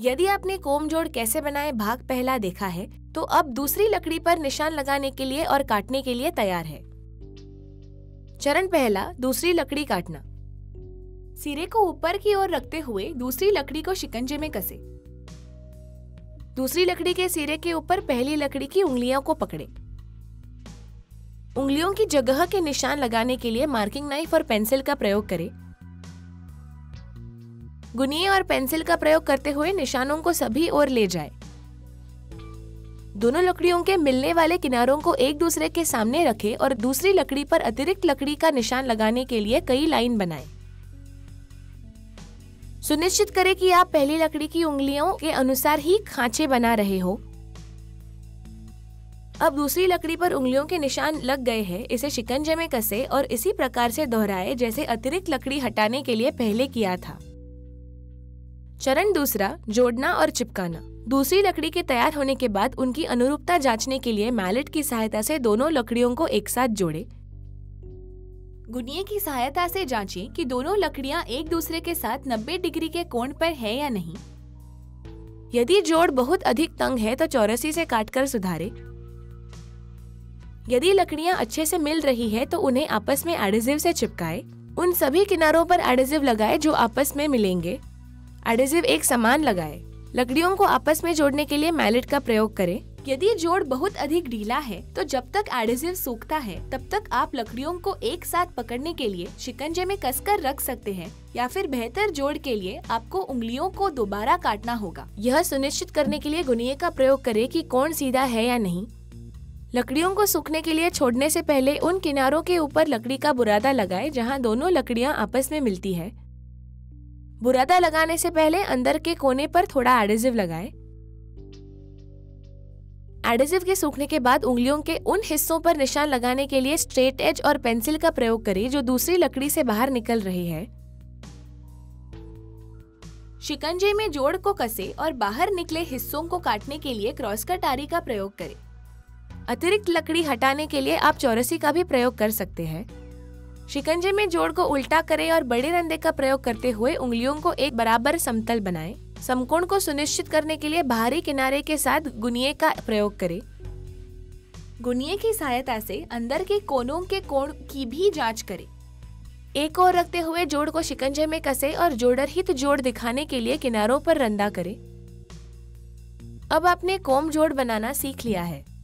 यदि आपने कोम जोड़ कैसे बनाए भाग पहला देखा है तो अब दूसरी लकड़ी पर निशान लगाने के लिए और काटने के लिए तैयार है। चरण पहला, दूसरी लकड़ी काटना। सिरे को ऊपर की ओर रखते हुए दूसरी लकड़ी को शिकंजे में कसे। दूसरी लकड़ी के सिरे के ऊपर पहली लकड़ी की उंगलियों को पकड़े। उंगलियों की जगह के निशान लगाने के लिए मार्किंग नाइफ और पेंसिल का प्रयोग करें। गुनिए और पेंसिल का प्रयोग करते हुए निशानों को सभी ओर ले जाए। दोनों लकड़ियों के मिलने वाले किनारों को एक दूसरे के सामने रखें और दूसरी लकड़ी पर अतिरिक्त लकड़ी का निशान लगाने के लिए कई लाइन बनाएँ। सुनिश्चित करें कि आप पहली लकड़ी की उंगलियों के अनुसार ही खांचे बना रहे हो। अब दूसरी लकड़ी पर उंगलियों के निशान लग गए हैं, इसे शिकंजे में कसे और इसी प्रकार से दोहराए, जैसे अतिरिक्त लकड़ी हटाने के लिए पहले किया था। चरण दूसरा, जोड़ना और चिपकाना। दूसरी लकड़ी के तैयार होने के बाद उनकी अनुरूपता जांचने के लिए मैलेट की सहायता से दोनों लकड़ियों को एक साथ जोड़े। गुनिये की सहायता से जांचें कि दोनों लकड़ियाँ एक दूसरे के साथ 90 डिग्री के कोण पर है या नहीं। यदि जोड़ बहुत अधिक तंग है तो चौरसी से काटकर सुधारे। यदि लकड़ियाँ अच्छे से मिल रही है तो उन्हें आपस में एडेसिव से चिपकाए। उन सभी किनारों पर एडेसिव लगाए जो आपस में मिलेंगे। एडेसिव एक समान लगाए। लकड़ियों को आपस में जोड़ने के लिए मैलेट का प्रयोग करें। यदि जोड़ बहुत अधिक ढीला है तो जब तक एडेसिव सूखता है, तब तक आप लकड़ियों को एक साथ पकड़ने के लिए शिकंजे में कसकर रख सकते हैं, या फिर बेहतर जोड़ के लिए आपको उंगलियों को दोबारा काटना होगा। यह सुनिश्चित करने के लिए गुनिये का प्रयोग करें कि कौन सीधा है या नहीं। लकड़ियों को सूखने के लिए छोड़ने से पहले उन किनारों के ऊपर लकड़ी का बुरादा लगाए, जहाँ दोनों लकड़ियाँ आपस में मिलती है। बुरादा लगाने से पहले अंदर के कोने पर थोड़ा एडेसिव लगाए। एडेसिव के सूखने के बाद उंगलियों के उन हिस्सों पर निशान लगाने के लिए स्ट्रेट एज और पेंसिल का प्रयोग करें, जो दूसरी लकड़ी से बाहर निकल रही है। शिकंजे में जोड़ को कसे और बाहर निकले हिस्सों को काटने के लिए क्रॉस कटारी का प्रयोग करें। अतिरिक्त लकड़ी हटाने के लिए आप चौरसी का भी प्रयोग कर सकते हैं। शिकंजे में जोड़ को उल्टा करें और बड़े रंधे का प्रयोग करते हुए उंगलियों को एक बराबर समतल बनाएँ। समकोण को सुनिश्चित करने के लिए बाहरी किनारे के साथ गुनिये का प्रयोग करें। गुनिये की सहायता से अंदर के कोनों के कोण की भी जाँच करें। एक और रखते हुए जोड़ को शिकंजे में कसे और जोड़रहित जोड़ दिखाने के लिए किनारों पर रंधा करें। अब आपने कोम जोड़ बनाना सीख लिया है।